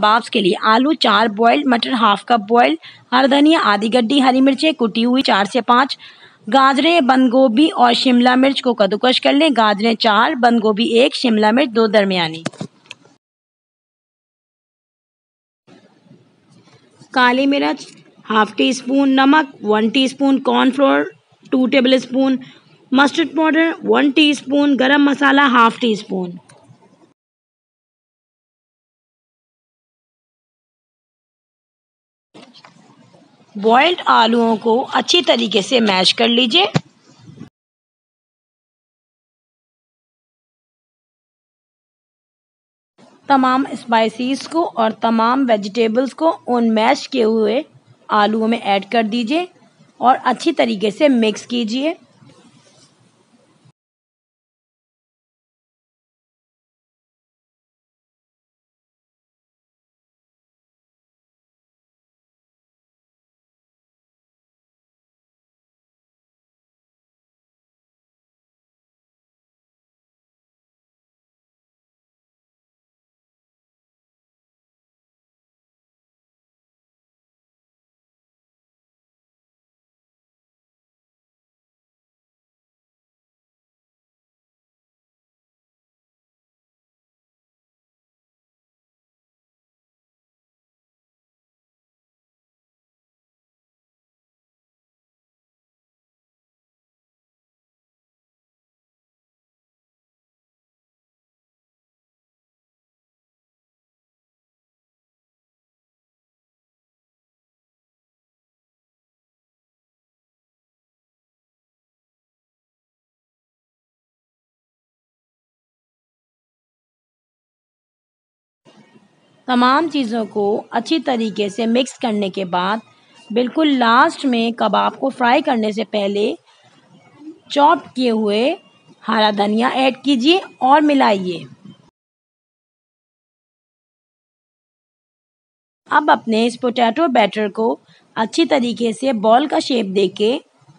Kebabs के लिए आलू, चार बॉइल्ड मटर हाफ़ कप बॉइल्ड हर धनिया आधी गड्डी, हरी मिर्चें, कुटी हुई चार से पाँच, गाजरें बंद गोभी और शिमला मिर्च को कद्दूकश कर लें। गाजरें चार बंद गोभी एक, शिमला मिर्च दो दरमियानी। काली मिर्च हाफ़ टी स्पून नमक one teaspoon cornflour two tablespoon mustard powder one teaspoon garam masala half teaspoon boiled आलूओं को अच्छी तरीके से मैश कर लीजिए। तमाम स्पाइसीज को और तमाम वेजिटेबल्स को उन मैश किए हुए आलूओं में ऐड कर दीजिए और अच्छी तरीके से मिक्स कीजिए। तमाम चीज़ों को अच्छी तरीके से मिक्स करने के बाद, बिल्कुल लास्ट में कबाब को फ्राई करने से पहले चॉप किए हुए हरा धनिया ऐड कीजिए और मिलाइए। अब अपने इस पोटैटो बैटर को अच्छी तरीके से बॉल का शेप देके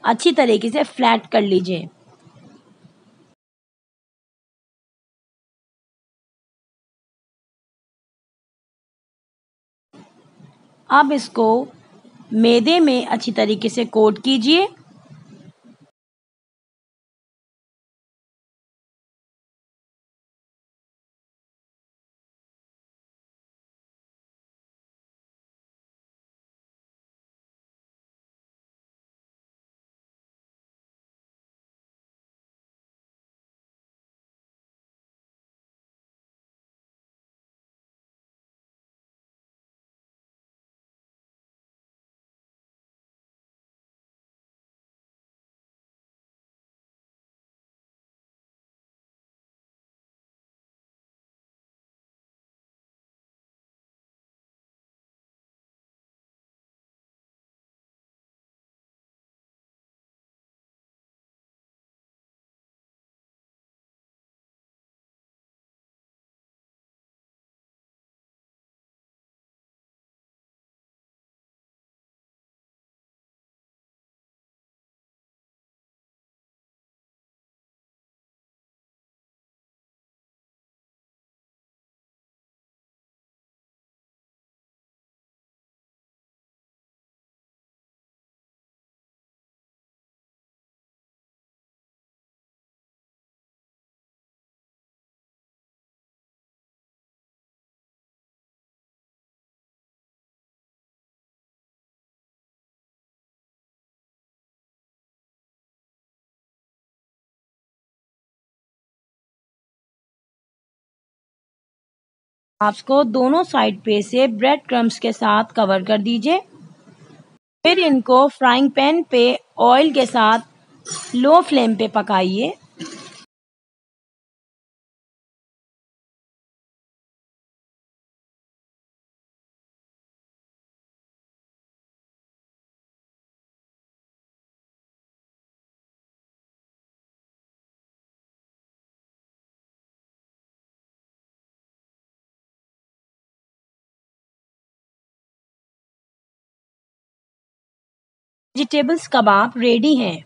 अच्छी तरीके से फ्लैट कर लीजिए। अब इसको मैदे में अच्छी तरीके से कोट कीजिए। आपको दोनों साइड पे से ब्रेड क्रम्स के साथ कवर कर दीजिए। फिर इनको फ्राइंग पैन पे ऑयल के साथ लो फ्लेम पे पकाइए। वेजिटेबल्स कबाब रेडी हैं।